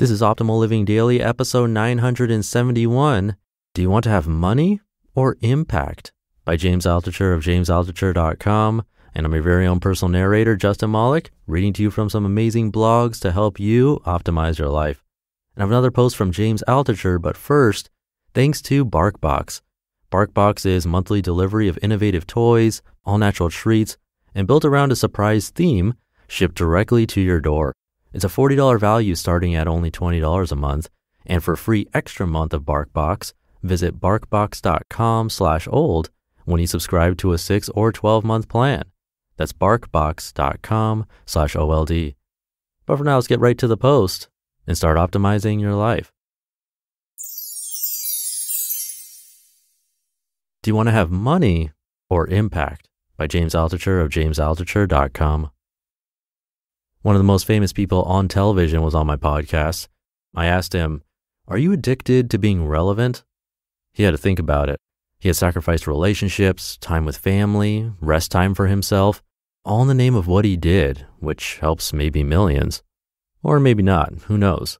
This is Optimal Living Daily, episode 971. Do you want to have money or impact? By James Altucher of jamesaltucher.com. And I'm your very own personal narrator, Justin Malik, reading to you from some amazing blogs to help you optimize your life. And I have another post from James Altucher, but first, thanks to BarkBox. BarkBox is monthly delivery of innovative toys, all natural treats, and built around a surprise theme shipped directly to your door. It's a $40 value starting at only $20 a month. And for a free extra month of BarkBox, visit barkbox.com slash old when you subscribe to a 6 or 12 month plan. That's barkbox.com slash OLD. But for now, let's get right to the post and start optimizing your life. Do you want to have money or impact? By James Altucher of jamesaltucher.com. One of the most famous people on television was on my podcast. I asked him, Are you addicted to being relevant? He had to think about it. He had sacrificed relationships, time with family, rest time for himself, all in the name of what he did, which helps maybe millions. Or maybe not, who knows?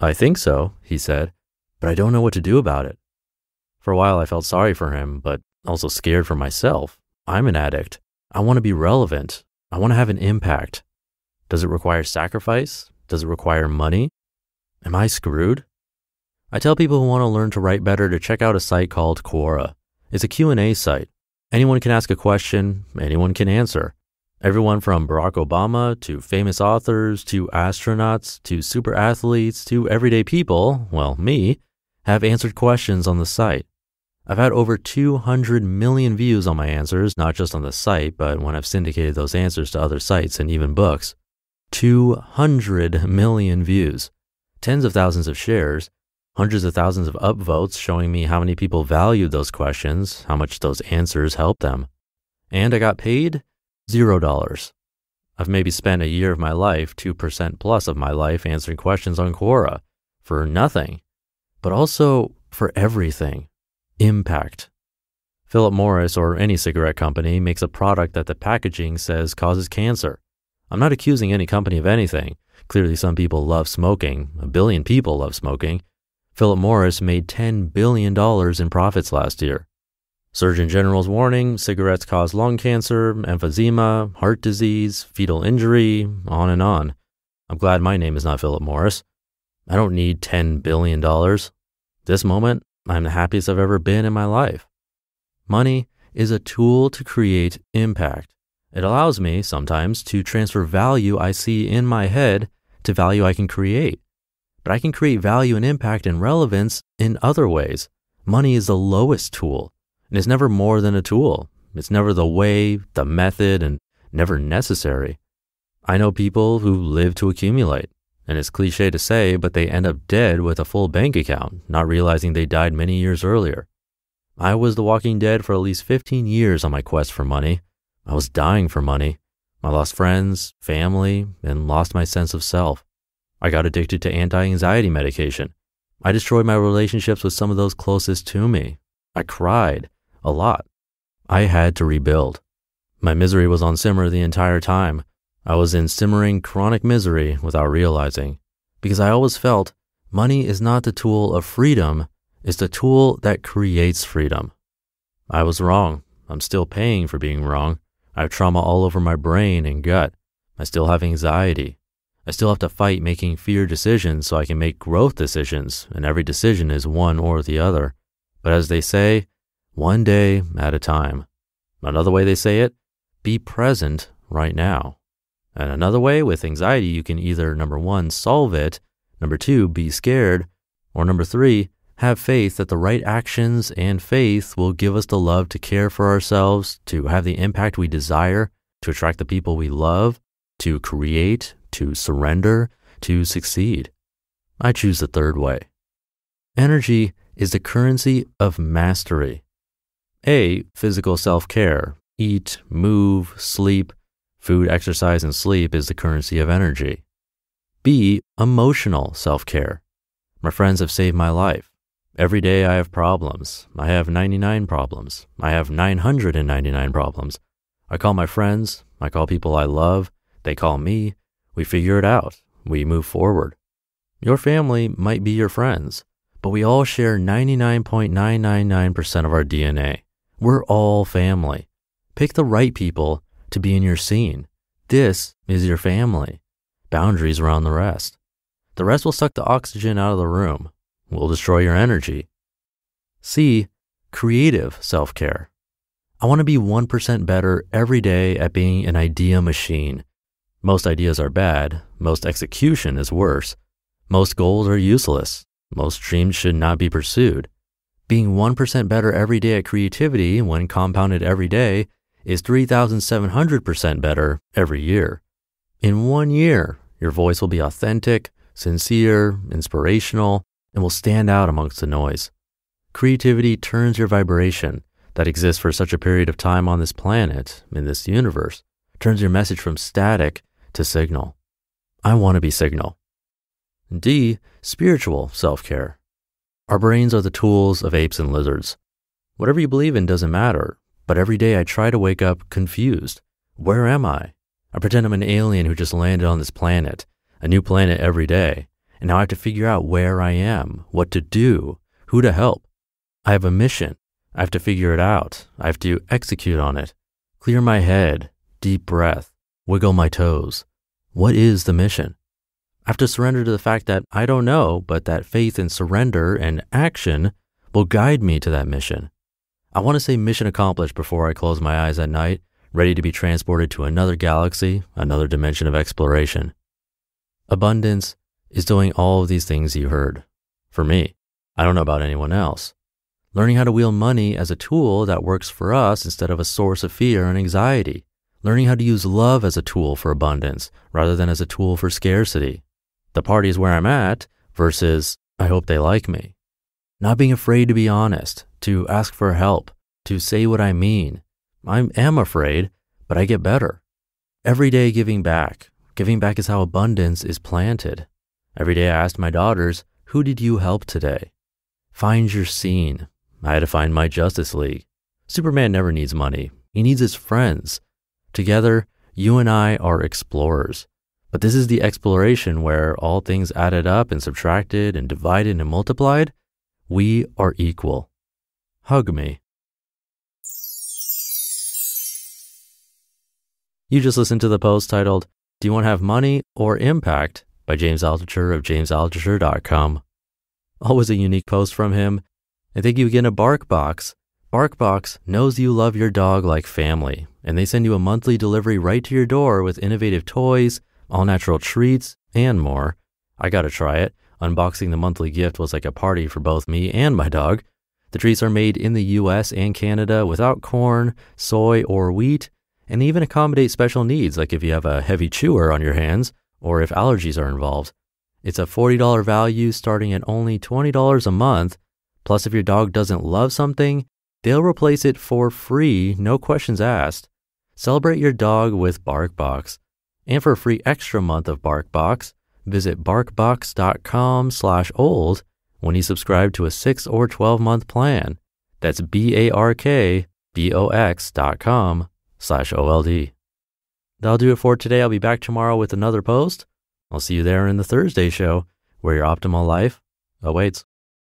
I think so, he said, but I don't know what to do about it. For a while, I felt sorry for him, but also scared for myself. I'm an addict. I want to be relevant. I want to have an impact. Does it require sacrifice? Does it require money? Am I screwed? I tell people who want to learn to write better to check out a site called Quora. It's a Q&A site. Anyone can ask a question, anyone can answer. Everyone from Barack Obama to famous authors to astronauts to super athletes to everyday people, well, me, have answered questions on the site. I've had over 200 million views on my answers, not just on the site, but when I've syndicated those answers to other sites and even books. 200 million views, tens of thousands of shares, hundreds of thousands of upvotes showing me how many people valued those questions, how much those answers helped them. And I got paid zero dollars. I've maybe spent a year of my life, 2% plus of my life, answering questions on Quora for nothing, but also for everything impact. Philip Morris or any cigarette company makes a product that the packaging says causes cancer. I'm not accusing any company of anything. Clearly, some people love smoking. A billion people love smoking. Philip Morris made $10 billion in profits last year. Surgeon General's warning cigarettes cause lung cancer, emphysema, heart disease, fetal injury, on and on. I'm glad my name is not Philip Morris. I don't need $10 billion. This moment, I'm the happiest I've ever been in my life. Money is a tool to create impact. It allows me sometimes to transfer value I see in my head to value I can create. But I can create value and impact and relevance in other ways. Money is the lowest tool, and it's never more than a tool. It's never the way, the method, and never necessary. I know people who live to accumulate, and it's cliche to say, but they end up dead with a full bank account, not realizing they died many years earlier. I was the walking dead for at least 15 years on my quest for money, I was dying for money. I lost friends, family, and lost my sense of self. I got addicted to anti anxiety medication. I destroyed my relationships with some of those closest to me. I cried a lot. I had to rebuild. My misery was on simmer the entire time. I was in simmering chronic misery without realizing because I always felt money is not the tool of freedom, it's the tool that creates freedom. I was wrong. I'm still paying for being wrong. I have trauma all over my brain and gut. I still have anxiety. I still have to fight making fear decisions so I can make growth decisions, and every decision is one or the other. But as they say, one day at a time. Another way they say it, be present right now. And another way with anxiety, you can either number one, solve it, number two, be scared, or number three, have faith that the right actions and faith will give us the love to care for ourselves, to have the impact we desire, to attract the people we love, to create, to surrender, to succeed. I choose the third way. Energy is the currency of mastery. A, physical self care. Eat, move, sleep. Food, exercise, and sleep is the currency of energy. B, emotional self care. My friends have saved my life. Every day I have problems. I have 99 problems. I have 999 problems. I call my friends. I call people I love. They call me. We figure it out. We move forward. Your family might be your friends, but we all share 99.999% of our DNA. We're all family. Pick the right people to be in your scene. This is your family. Boundaries around the rest. The rest will suck the oxygen out of the room, will destroy your energy. C. Creative self care. I want to be 1% better every day at being an idea machine. Most ideas are bad, most execution is worse. Most goals are useless, most dreams should not be pursued. Being 1% better every day at creativity, when compounded every day, is 3,700% better every year. In one year, your voice will be authentic, sincere, inspirational, and will stand out amongst the noise. Creativity turns your vibration that exists for such a period of time on this planet, in this universe, turns your message from static to signal. I want to be signal. D, spiritual self care. Our brains are the tools of apes and lizards. Whatever you believe in doesn't matter, but every day I try to wake up confused. Where am I? I pretend I'm an alien who just landed on this planet, a new planet every day, and now I have to figure out where I am, what to do, who to help. I have a mission. I have to figure it out. I have to execute on it. Clear my head, deep breath, wiggle my toes. What is the mission? I have to surrender to the fact that I don't know, but that faith and surrender and action will guide me to that mission. I want to say mission accomplished before I close my eyes at night, ready to be transported to another galaxy, another dimension of exploration. Abundance is doing all of these things you heard. For me, I don't know about anyone else. Learning how to wield money as a tool that works for us instead of a source of fear and anxiety. Learning how to use love as a tool for abundance rather than as a tool for scarcity. The party is where I'm at versus I hope they like me. Not being afraid to be honest, to ask for help, to say what I mean. I am afraid, but I get better. Every day giving back. Giving back is how abundance is planted. Every day I asked my daughters, who did you help today? Find your scene. I had to find my Justice League. Superman never needs money. He needs his friends. Together, you and I are explorers. But this is the exploration where all things added up and subtracted and divided and multiplied, we are equal. Hug me. You just listened to the post titled, Do You Want to Have Money or Impact by James Altucher of jamesaltucher.com. Always a unique post from him and thank you again to BarkBox. BarkBox knows you love your dog like family, and they send you a monthly delivery right to your door with innovative toys, all natural treats, and more. I gotta try it. Unboxing the monthly gift was like a party for both me and my dog. The treats are made in the US and Canada without corn, soy, or wheat, and even accommodate special needs like if you have a heavy chewer on your hands or if allergies are involved. It's a $40 value starting at only $20 a month Plus, if your dog doesn't love something, they'll replace it for free, no questions asked. Celebrate your dog with BarkBox. And for a free extra month of BarkBox, visit barkbox.com slash old when you subscribe to a 6 or 12 month plan. That's B-A-R-K-B-O-X dot com slash O-L-D. That'll do it for today. I'll be back tomorrow with another post. I'll see you there in the Thursday show where your optimal life awaits.